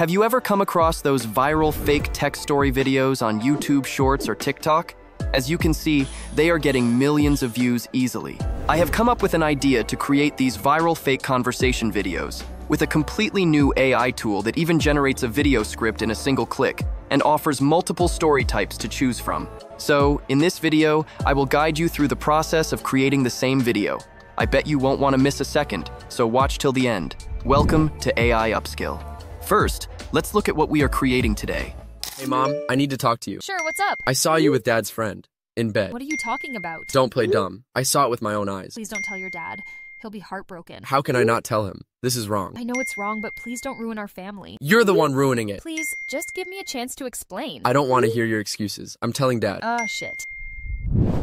Have you ever come across those viral fake text story videos on YouTube Shorts or TikTok? As you can see, they are getting millions of views easily. I have come up with an idea to create these viral fake conversation videos with a completely new AI tool that even generates a video script in a single click and offers multiple story types to choose from. So, in this video, I will guide you through the process of creating the same video. I bet you won't want to miss a second, so watch till the end. Welcome to AI Upskill. First, let's look at what we are creating today. Hey, Mom, I need to talk to you. Sure, what's up? I saw you with Dad's friend in bed. What are you talking about? Don't play dumb. I saw it with my own eyes. Please don't tell your dad. He'll be heartbroken. How can I not tell him? This is wrong. I know it's wrong, but please don't ruin our family. You're the one ruining it. Please, just give me a chance to explain. I don't want to hear your excuses. I'm telling Dad. Ah, shit.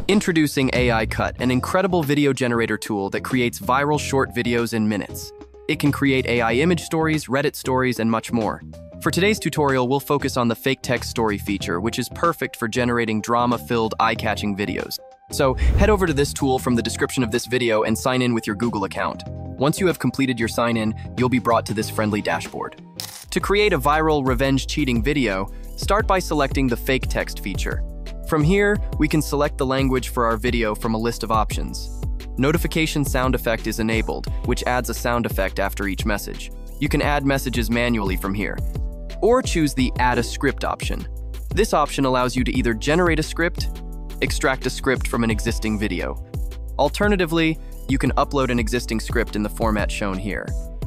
Introducing AI Cut, an incredible video generator tool that creates viral short videos in minutes. It can create AI image stories, Reddit stories, and much more. For today's tutorial, we'll focus on the fake text story feature, which is perfect for generating drama-filled, eye-catching videos. So head over to this tool from the description of this video and sign in with your Google account. Once you have completed your sign-in, you'll be brought to this friendly dashboard. To create a viral revenge cheating video, start by selecting the fake text feature. From here, we can select the language for our video from a list of options. Notification sound effect is enabled, which adds a sound effect after each message. You can add messages manually from here. Or choose the Add a Script option. This option allows you to either generate a script, extract a script from an existing video. Alternatively, you can upload an existing script in the format shown here.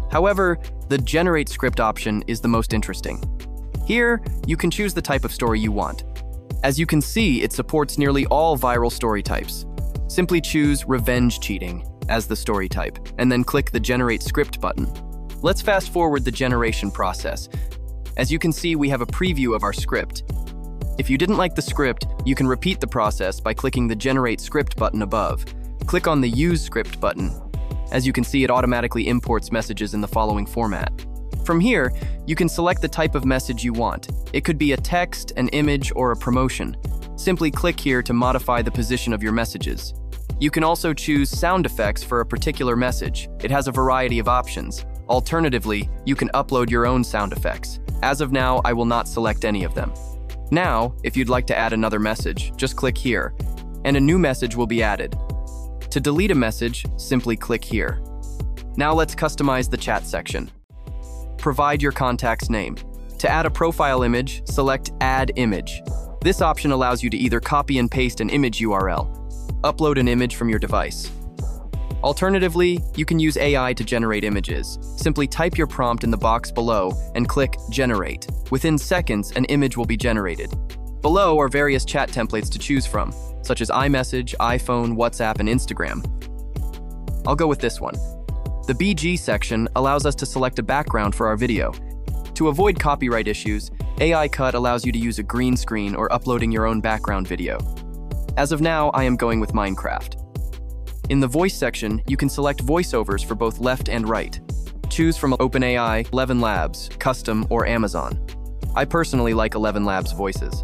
However, the Generate Script option is the most interesting. Here, you can choose the type of story you want. As you can see, it supports nearly all viral story types. Simply choose Revenge Cheating as the story type, and then click the Generate Script button. Let's fast forward the generation process. As you can see, we have a preview of our script. If you didn't like the script, you can repeat the process by clicking the Generate Script button above. Click on the Use Script button. As you can see, it automatically imports messages in the following format. From here, you can select the type of message you want. It could be a text, an image, or a promotion. Simply click here to modify the position of your messages. You can also choose sound effects for a particular message. It has a variety of options. Alternatively, you can upload your own sound effects. As of now, I will not select any of them. Now, if you'd like to add another message, just click here, and a new message will be added. To delete a message, simply click here. Now let's customize the chat section provide your contact's name. To add a profile image, select Add Image. This option allows you to either copy and paste an image URL, upload an image from your device. Alternatively, you can use AI to generate images. Simply type your prompt in the box below and click Generate. Within seconds, an image will be generated. Below are various chat templates to choose from, such as iMessage, iPhone, WhatsApp, and Instagram. I'll go with this one. The BG section allows us to select a background for our video. To avoid copyright issues, AI Cut allows you to use a green screen or uploading your own background video. As of now, I am going with Minecraft. In the voice section, you can select voiceovers for both left and right. Choose from OpenAI, ElevenLabs, Custom, or Amazon. I personally like ElevenLabs voices.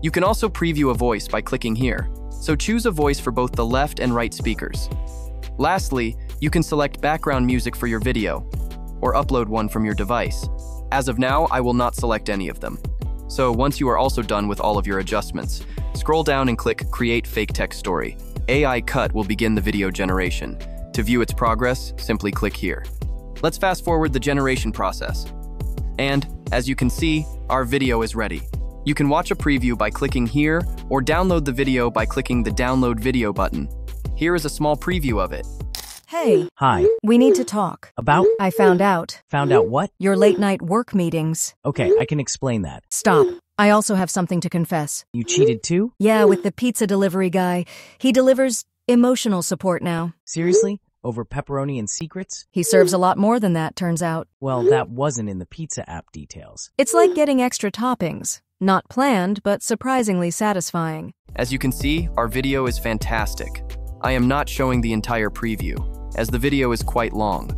You can also preview a voice by clicking here, so choose a voice for both the left and right speakers. Lastly, you can select background music for your video, or upload one from your device. As of now, I will not select any of them. So once you are also done with all of your adjustments, scroll down and click Create Fake Text Story. AI Cut will begin the video generation. To view its progress, simply click here. Let's fast forward the generation process. And, as you can see, our video is ready. You can watch a preview by clicking here, or download the video by clicking the Download Video button. Here is a small preview of it. Hey, Hi. we need to talk. About? I found out. Found out what? Your late night work meetings. Okay, I can explain that. Stop. I also have something to confess. You cheated too? Yeah, with the pizza delivery guy. He delivers emotional support now. Seriously? Over pepperoni and secrets? He serves a lot more than that, turns out. Well, that wasn't in the pizza app details. It's like getting extra toppings. Not planned, but surprisingly satisfying. As you can see, our video is fantastic. I am not showing the entire preview, as the video is quite long.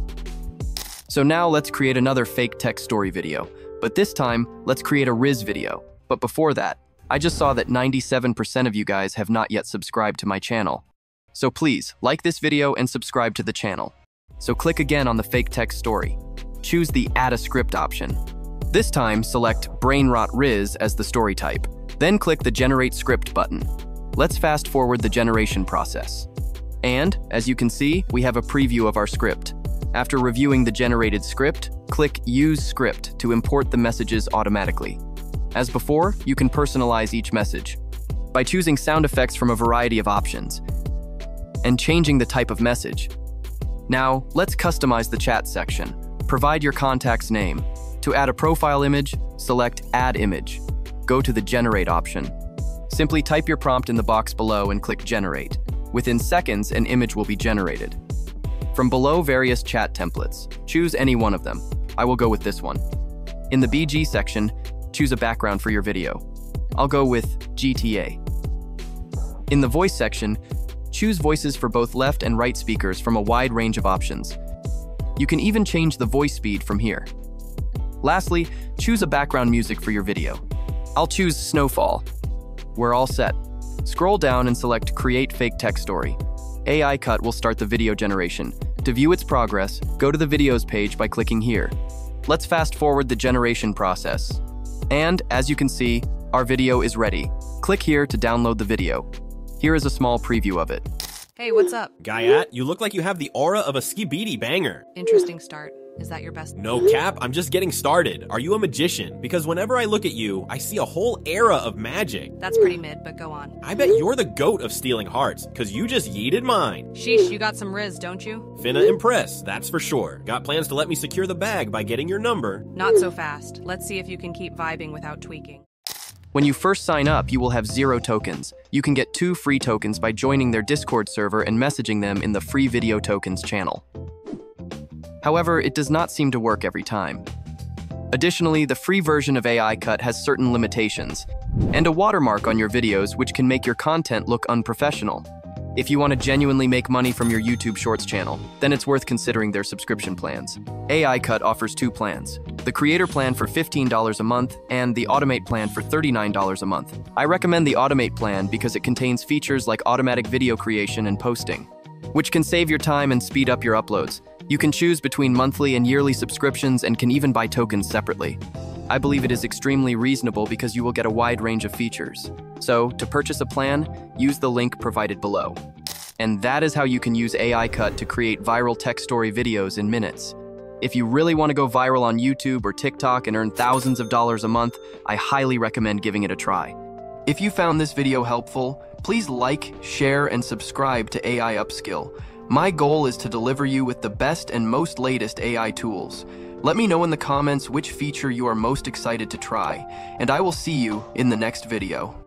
So now let's create another fake text story video, but this time, let's create a Rizz video. But before that, I just saw that 97% of you guys have not yet subscribed to my channel. So please, like this video and subscribe to the channel. So click again on the fake text story. Choose the Add a Script option. This time, select Brainrot Rizz as the story type. Then click the Generate Script button. Let's fast forward the generation process. And, as you can see, we have a preview of our script. After reviewing the generated script, click Use Script to import the messages automatically. As before, you can personalize each message by choosing sound effects from a variety of options and changing the type of message. Now, let's customize the chat section. Provide your contact's name. To add a profile image, select Add Image. Go to the Generate option. Simply type your prompt in the box below and click Generate. Within seconds, an image will be generated. From below various chat templates, choose any one of them. I will go with this one. In the BG section, choose a background for your video. I'll go with GTA. In the voice section, choose voices for both left and right speakers from a wide range of options. You can even change the voice speed from here. Lastly, choose a background music for your video. I'll choose Snowfall. We're all set. Scroll down and select Create Fake Text Story. AI Cut will start the video generation. To view its progress, go to the Videos page by clicking here. Let's fast forward the generation process. And, as you can see, our video is ready. Click here to download the video. Here is a small preview of it. Hey, what's up? Gyatt, you look like you have the aura of a skibidi banger. Interesting start. Is that your best? No cap, I'm just getting started. Are you a magician? Because whenever I look at you, I see a whole era of magic. That's pretty mid, but go on. I bet you're the goat of stealing hearts, cause you just yeeted mine. Sheesh, you got some rizz, don't you? Finna impress, that's for sure. Got plans to let me secure the bag by getting your number. Not so fast. Let's see if you can keep vibing without tweaking. When you first sign up, you will have zero tokens. You can get two free tokens by joining their Discord server and messaging them in the free video tokens channel. However, it does not seem to work every time. Additionally, the free version of AI Cut has certain limitations, and a watermark on your videos which can make your content look unprofessional. If you want to genuinely make money from your YouTube Shorts channel, then it's worth considering their subscription plans. AI Cut offers two plans the Creator plan for $15 a month and the Automate plan for $39 a month. I recommend the Automate plan because it contains features like automatic video creation and posting, which can save your time and speed up your uploads. You can choose between monthly and yearly subscriptions and can even buy tokens separately. I believe it is extremely reasonable because you will get a wide range of features. So, to purchase a plan, use the link provided below. And that is how you can use AI Cut to create viral text story videos in minutes. If you really want to go viral on YouTube or TikTok and earn thousands of dollars a month, I highly recommend giving it a try. If you found this video helpful, please like, share, and subscribe to AI Upskill. My goal is to deliver you with the best and most latest AI tools. Let me know in the comments which feature you are most excited to try, and I will see you in the next video.